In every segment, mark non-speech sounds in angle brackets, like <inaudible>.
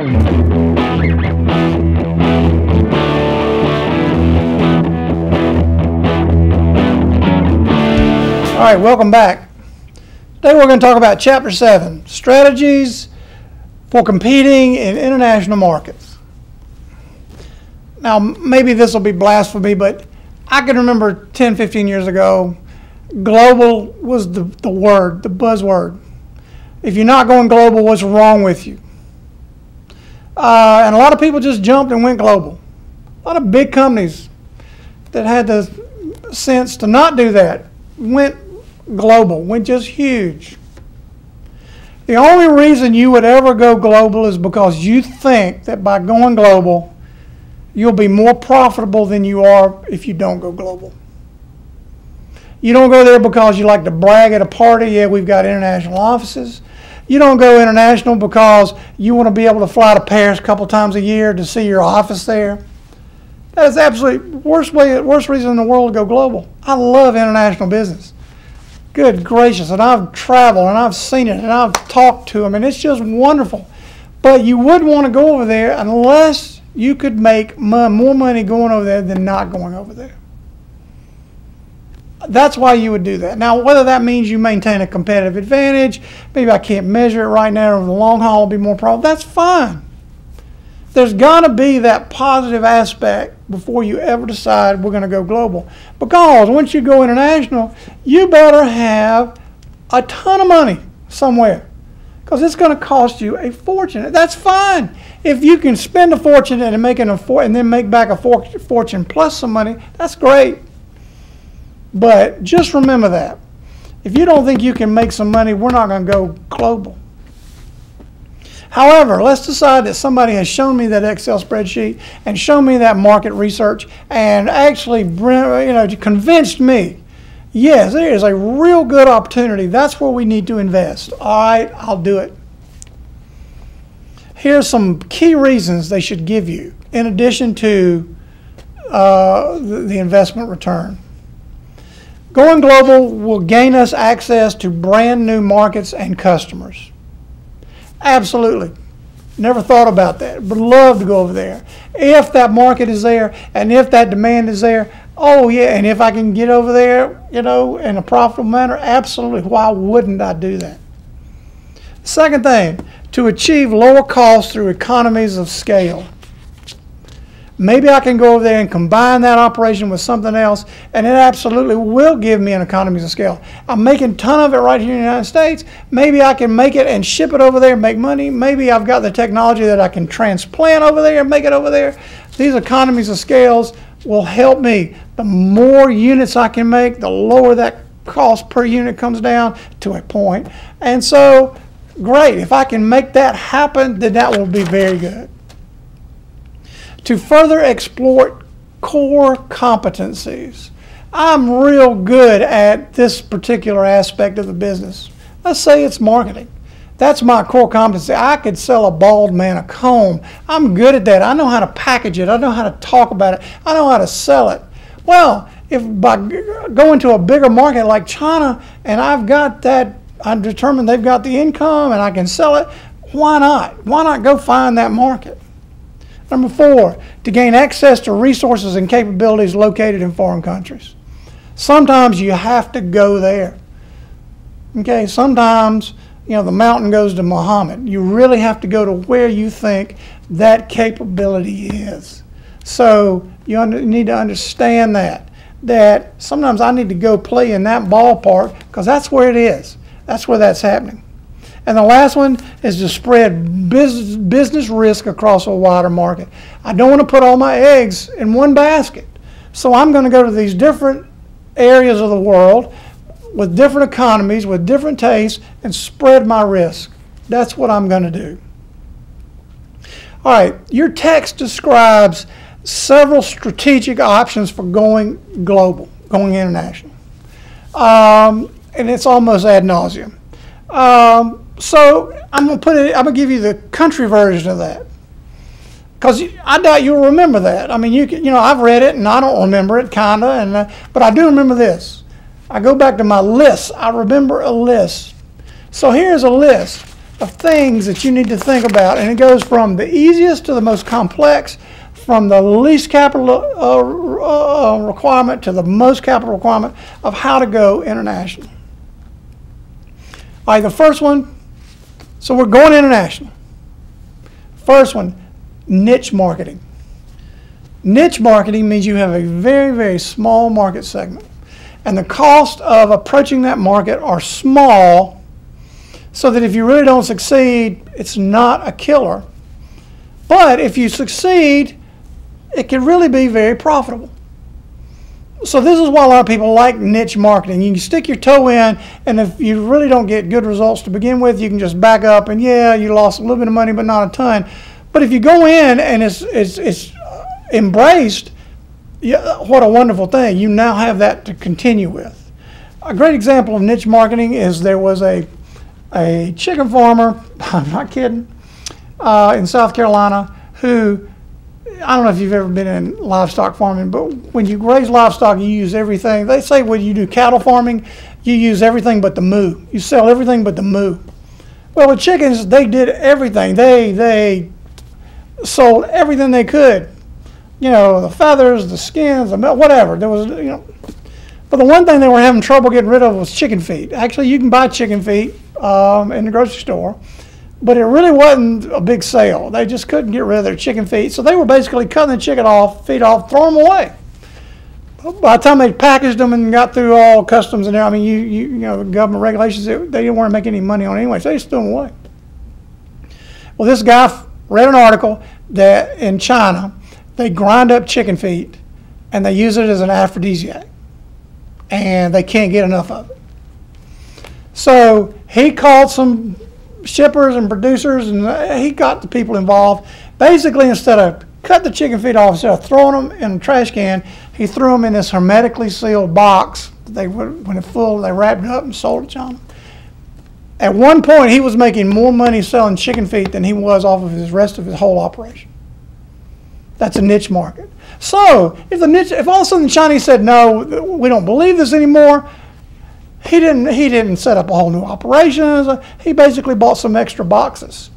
All right, welcome back. Today we're going to talk about Chapter 7 Strategies for Competing in International Markets. Now, maybe this will be blasphemy, but I can remember 10, 15 years ago, global was the, the word, the buzzword. If you're not going global, what's wrong with you? Uh, and a lot of people just jumped and went global. A lot of big companies that had the sense to not do that went global, went just huge. The only reason you would ever go global is because you think that by going global, you'll be more profitable than you are if you don't go global. You don't go there because you like to brag at a party, yeah, we've got international offices. You don't go international because you want to be able to fly to Paris a couple times a year to see your office there. That is absolutely worst way, worst reason in the world to go global. I love international business. Good gracious, and I've traveled and I've seen it and I've talked to them, and it's just wonderful. But you would want to go over there unless you could make more money going over there than not going over there. That's why you would do that. Now, whether that means you maintain a competitive advantage, maybe I can't measure it right now, over the long haul will be more profitable, that's fine. There's got to be that positive aspect before you ever decide we're going to go global. Because once you go international, you better have a ton of money somewhere. Because it's going to cost you a fortune. That's fine. If you can spend a fortune and make a for- and then make back a for- fortune plus some money, that's great. But just remember that. If you don't think you can make some money, we're not going to go global. However, let's decide that somebody has shown me that Excel spreadsheet and shown me that market research and actually, you know, convinced me. Yes, there is a real good opportunity. That's where we need to invest. All right, I'll do it. Here's some key reasons they should give you, in addition to uh, the, the investment return. Going global will gain us access to brand new markets and customers. Absolutely. Never thought about that. Would love to go over there. If that market is there and if that demand is there, oh yeah, and if I can get over there, you know, in a profitable manner, absolutely. Why wouldn't I do that? Second thing, to achieve lower costs through economies of scale. Maybe I can go over there and combine that operation with something else, and it absolutely will give me an economies of scale. I'm making a ton of it right here in the United States. Maybe I can make it and ship it over there and make money. Maybe I've got the technology that I can transplant over there and make it over there. These economies of scales will help me. The more units I can make, the lower that cost per unit comes down to a point. And so, great. If I can make that happen, then that will be very good to further exploit core competencies. I'm real good at this particular aspect of the business. Let's say it's marketing. That's my core competency. I could sell a bald man a comb. I'm good at that. I know how to package it. I know how to talk about it. I know how to sell it. Well, if by going to a bigger market like China and I've got that, I'm determined they've got the income and I can sell it, why not? Why not go find that market? Number four, to gain access to resources and capabilities located in foreign countries. Sometimes you have to go there. Okay, sometimes you know the mountain goes to Muhammad. You really have to go to where you think that capability is. So you need to understand that that sometimes I need to go play in that ballpark because that's where it is. That's where that's happening. And the last one is to spread business, business risk across a wider market. I don't want to put all my eggs in one basket. So I'm going to go to these different areas of the world with different economies, with different tastes, and spread my risk. That's what I'm going to do. All right, your text describes several strategic options for going global, going international. Um, and it's almost ad nauseum. Um, so I'm gonna put it. I'm gonna give you the country version of that, because I doubt you'll remember that. I mean, you can, you know I've read it and I don't remember it, kinda, and uh, but I do remember this. I go back to my list. I remember a list. So here's a list. of things that you need to think about, and it goes from the easiest to the most complex, from the least capital uh, uh, requirement to the most capital requirement of how to go international. All right, the first one, so we're going international. First one, niche marketing. Niche marketing means you have a very, very small market segment. And the cost of approaching that market are small so that if you really don't succeed, it's not a killer. But if you succeed, it can really be very profitable. So this is why a lot of people like niche marketing. You can stick your toe in, and if you really don't get good results to begin with, you can just back up and yeah, you lost a little bit of money, but not a ton. But if you go in and it's it's, it's embraced, yeah, what a wonderful thing! You now have that to continue with. A great example of niche marketing is there was a a chicken farmer, <laughs> I'm not kidding, uh, in South Carolina who, I don't know if you've ever been in livestock farming, but when you raise livestock, you use everything. They say when you do cattle farming, you use everything but the moo. You sell everything but the moo. Well, with chickens, they did everything. They they sold everything they could. You know, the feathers, the skins, the milk, whatever. There was, you know. But the one thing they were having trouble getting rid of was chicken feet. Actually, you can buy chicken feet um, in the grocery store, but it really wasn't a big sale. They just couldn't get rid of their chicken feet, so they were basically cutting the chicken off, feet off, throwing them away. By the time they packaged them and got through all customs and everything, I mean, you, you, you know, government regulations, they didn't want to make any money on it anyway, so they just threw them away. Well, this guy read an article that in China, they grind up chicken feet and they use it as an aphrodisiac, and they can't get enough of it. So he called some shippers and producers, and uh, he got the people involved. Basically, instead of cut the chicken feet off, instead of throwing them in a trash can, he threw them in this hermetically sealed box. They when it full, they wrapped it up and sold it to them. At one point, he was making more money selling chicken feet than he was off of his rest of his whole operation. That's a niche market. So if the niche, if all of a sudden the Chinese said no, we don't believe this anymore, he didn't, he didn't set up a whole new operations. He basically bought some extra boxes.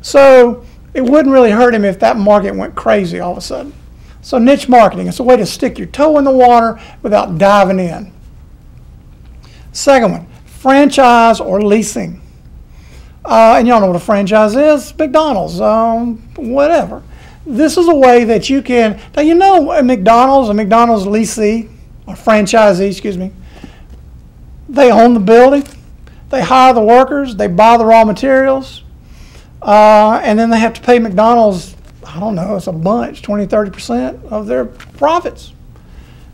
So it wouldn't really hurt him if that market went crazy all of a sudden. So niche marketing is a way to stick your toe in the water without diving in. Second one, franchise or leasing. Uh, and y'all know what a franchise is, McDonald's, um, whatever. This is a way that you can, now you know McDonald's, a McDonald's leasee, or franchisee, excuse me, they own the building, they hire the workers, they buy the raw materials, uh, and then they have to pay McDonald's, I don't know, it's a bunch, 20, 30% of their profits.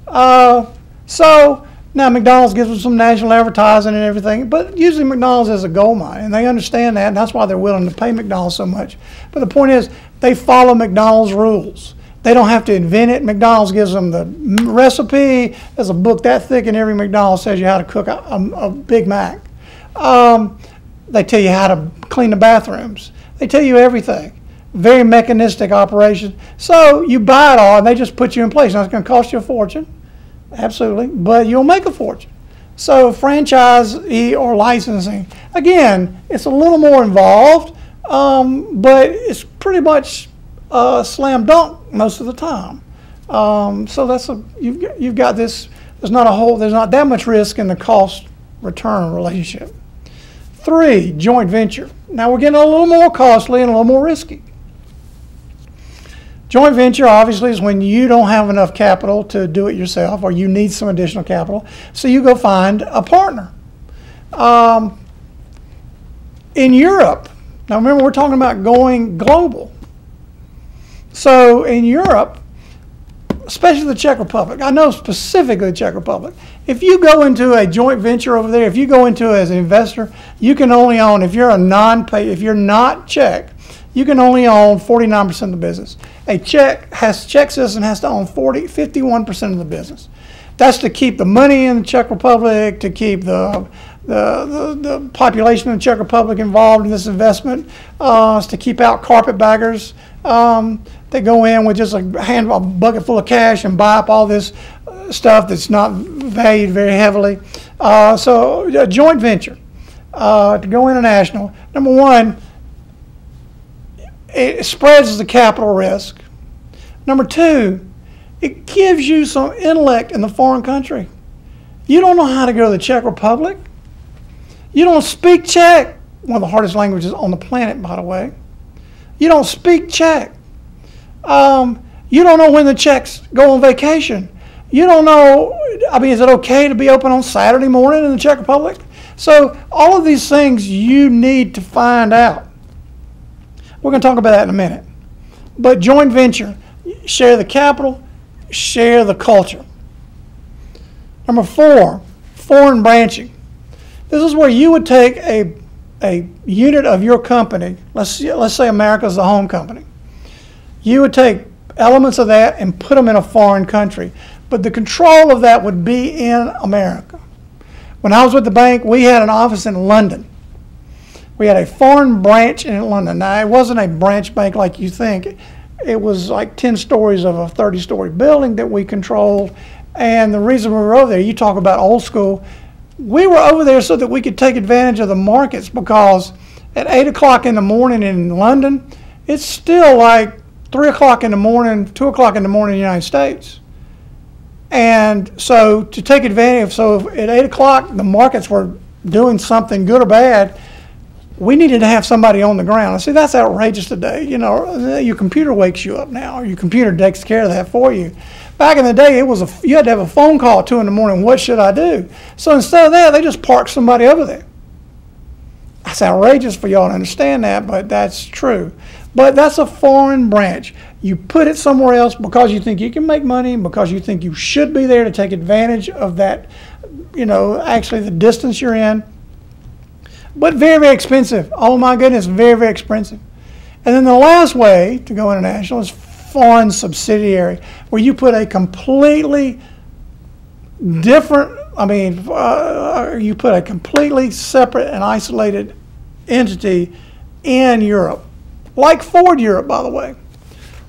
Uh, so now McDonald's gives them some national advertising and everything, but usually McDonald's is a gold mine, and they understand that, and that's why they're willing to pay McDonald's so much. But the point is, they follow McDonald's rules. They don't have to invent it. McDonald's gives them the recipe. There's a book that thick and every McDonald's says you how to cook a, a, a Big Mac. Um, they tell you how to clean the bathrooms. They tell you everything. Very mechanistic operation. So you buy it all and they just put you in place. Now it's going to cost you a fortune. Absolutely. But you'll make a fortune. So franchise or licensing, again, it's a little more involved, um, but it's pretty much uh, slam dunk most of the time. Um, so that's a you've got, you've got this. There's not a whole. There's not that much risk in the cost return relationship. Three, joint venture. Now we're getting a little more costly and a little more risky. Joint venture obviously is when you don't have enough capital to do it yourself or you need some additional capital. So you go find a partner. Um, in Europe, now remember we're talking about going global. So in Europe, especially the Czech Republic, I know specifically the Czech Republic, if you go into a joint venture over there, if you go into as an investor, you can only own, if you're a non-pay, if you're not Czech, you can only own 49% of the business. A Czech has Czech citizen has to own 40, 51% of the business. That's to keep the money in the Czech Republic, to keep the the, the, the population of the Czech Republic involved in this investment, uh, to keep out carpetbaggers. Um, they go in with just a hand, a bucket full of cash and buy up all this uh, stuff that's not valued very heavily. Uh, so a joint venture. uh, to go international, number one, it spreads the capital risk. Number two, it gives you some intellect in the foreign country. You don't know how to go to the Czech Republic. You don't speak Czech, one of the hardest languages on the planet, by the way. You don't speak Czech. Um, you don't know when the Czechs go on vacation. You don't know, I mean, is it okay to be open on Saturday morning in the Czech Republic? So, all of these things you need to find out. We're going to talk about that in a minute. But joint venture, share the capital, share the culture. Number four, foreign branching. This is where you would take a, a unit of your company, let's, let's say America's the home company. You would take elements of that and put them in a foreign country. But the control of that would be in America. When I was with the bank, we had an office in London. We had a foreign branch in London. Now, it wasn't a branch bank like you think. It was like 10 stories of a 30 story building that we controlled. And the reason we were over there, you talk about old school, we were over there so that we could take advantage of the markets because at 8 o'clock in the morning in London, it's still like 3 o'clock in the morning, 2 o'clock in the morning in the United States. And so to take advantage of, so at 8 o'clock, the markets were doing something good or bad, we needed to have somebody on the ground. I see that's outrageous today. You know, your computer wakes you up now, your computer takes care of that for you. Back in the day, it was a you had to have a phone call at two in the morning. What should I do? So instead of that, they just park somebody over there. That's outrageous for y'all to understand that, but that's true. But that's a foreign branch. You put it somewhere else because you think you can make money, because you think you should be there to take advantage of that, you know, actually the distance you're in. But very, very expensive. Oh my goodness, very, very expensive. And then the last way to go international is foreign subsidiary, where you put a completely different, I mean, uh, you put a completely separate and isolated entity in Europe, like Ford Europe, by the way.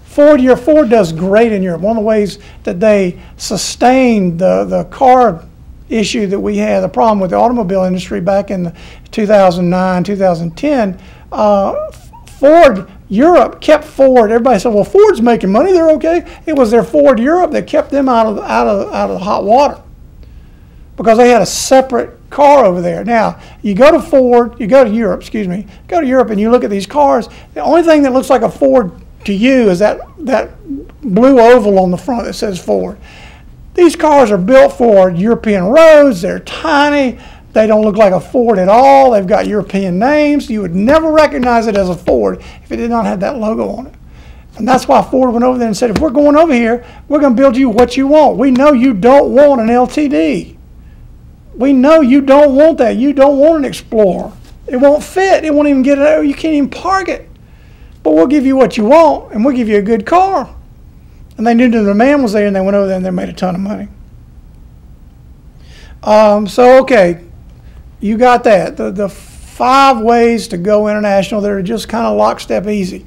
Ford, your Ford does great in Europe. One of the ways that they sustained the, the car issue that we had, the problem with the automobile industry back in 2009, 2010, uh, Ford Europe kept Ford. Everybody said, "Well, Ford's making money; they're okay." It was their Ford Europe that kept them out of out of out of the hot water because they had a separate car over there. Now, you go to Ford, you go to Europe, excuse me, go to Europe, and you look at these cars. The only thing that looks like a Ford to you is that that blue oval on the front that says Ford. These cars are built for European roads. They're tiny. They don't look like a Ford at all. They've got European names. You would never recognize it as a Ford if it did not have that logo on it. And that's why Ford went over there and said, if we're going over here, we're going to build you what you want. We know you don't want an LTD. We know you don't want that. You don't want an Explorer. It won't fit. It won't even get it. You can't even park it. But we'll give you what you want, and we'll give you a good car. And they knew the demand was there, and they went over there and they made a ton of money. Um, so, okay, you got that. The, the five ways to go international that are just kind of lockstep easy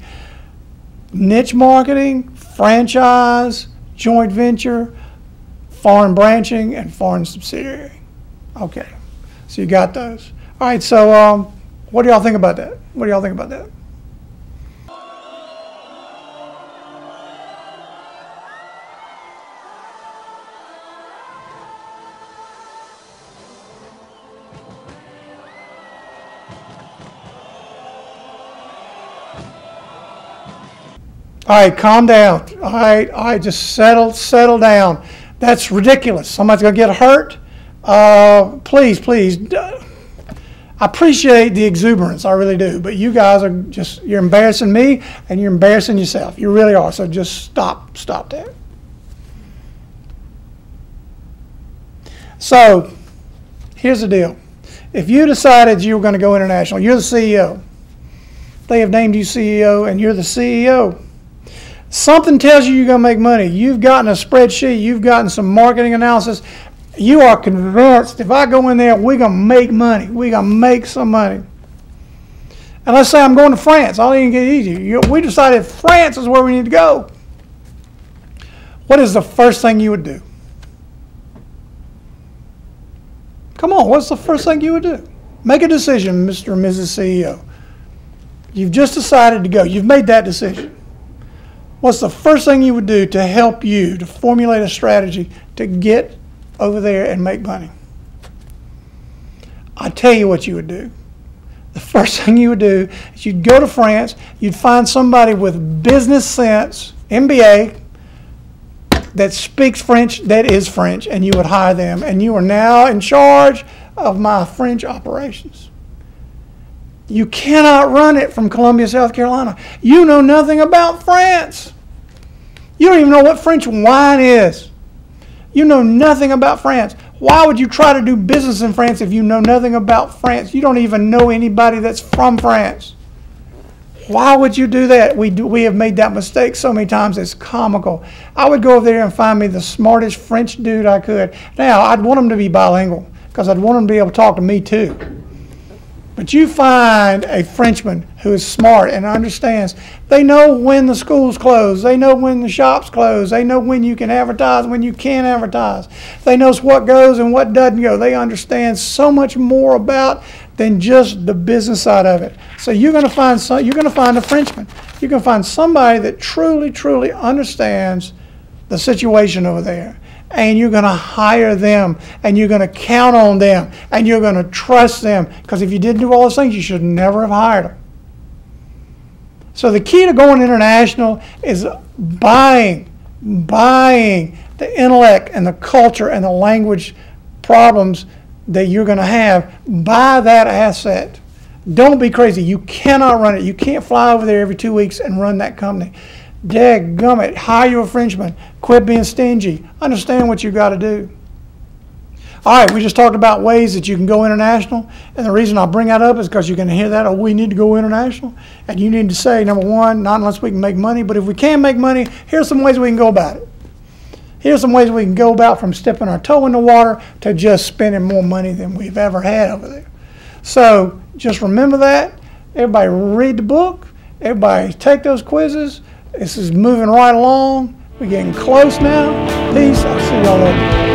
niche marketing, franchise, joint venture, foreign branching, and foreign subsidiary. Okay, so you got those. All right, so um, what do y'all think about that? What do y'all think about that? All right, calm down. All right, all right, just settle, settle down. That's ridiculous. Somebody's gonna get hurt. Uh, please, please. I appreciate the exuberance, I really do. But you guys are just, you're embarrassing me and you're embarrassing yourself. You really are. So just stop, stop that. So here's the deal. If you decided you were going to go international, you're the CEO. They have named you CEO and you're the CEO. Something tells you you're going to make money. You've gotten a spreadsheet, you've gotten some marketing analysis. You are convinced if I go in there, we're going to make money. We're going to make some money. And let's say I'm going to France. I'll even get easy. We decided France is where we need to go. What is the first thing you would do? Come on, what's the first thing you would do? Make a decision, Mr. and Mrs. CEO. You've just decided to go. You've made that decision. What's the first thing you would do to help you to formulate a strategy to get over there and make money? I tell you what you would do. The first <laughs> thing you would do is you'd go to France, you'd find somebody with business sense, MBA, that speaks French, that is French, and you would hire them, and you are now in charge of my French operations. You cannot run it from Columbia, South Carolina. You know nothing about France. You don't even know what French wine is. You know nothing about France. Why would you try to do business in France if you know nothing about France? You don't even know anybody that's from France. Why would you do that? We, do, we have made that mistake so many times, it's comical. I would go over there and find me the smartest French dude I could. Now, I'd want him to be bilingual because I'd want him to be able to talk to me too. But you find a Frenchman who is smart and understands. They know when the schools close. They know when the shops close. They know when you can advertise, when you can't advertise. They know what goes and what doesn't go. They understand so much more about than just the business side of it. So you're going to find some, you're going to find a Frenchman. You're going to find somebody that truly, truly understands the situation over there and you're going to hire them and you're going to count on them and you're going to trust them. Because if you didn't do all those things you should never have hired them so the key to going international is buying buying the intellect and the culture and the language problems that you're going to have. Buy that asset. Don't be crazy. You cannot run it. You can't fly over there every two weeks and run that company Dadgummit, hire a Frenchman. Quit being stingy. Understand what you got to do. All right, we just talked about ways that you can go international. And the reason I bring that up is because you're going to hear that, oh, we need to go international. And you need to say, number one, not unless we can make money, but if we can make money, here's some ways we can go about it. Here's some ways we can go about from stepping our toe in the water to just spending more money than we've ever had over there. So just remember that. Everybody read the book. Everybody take those quizzes. This is moving right along. We're getting close now. Peace. I'll see y'all later.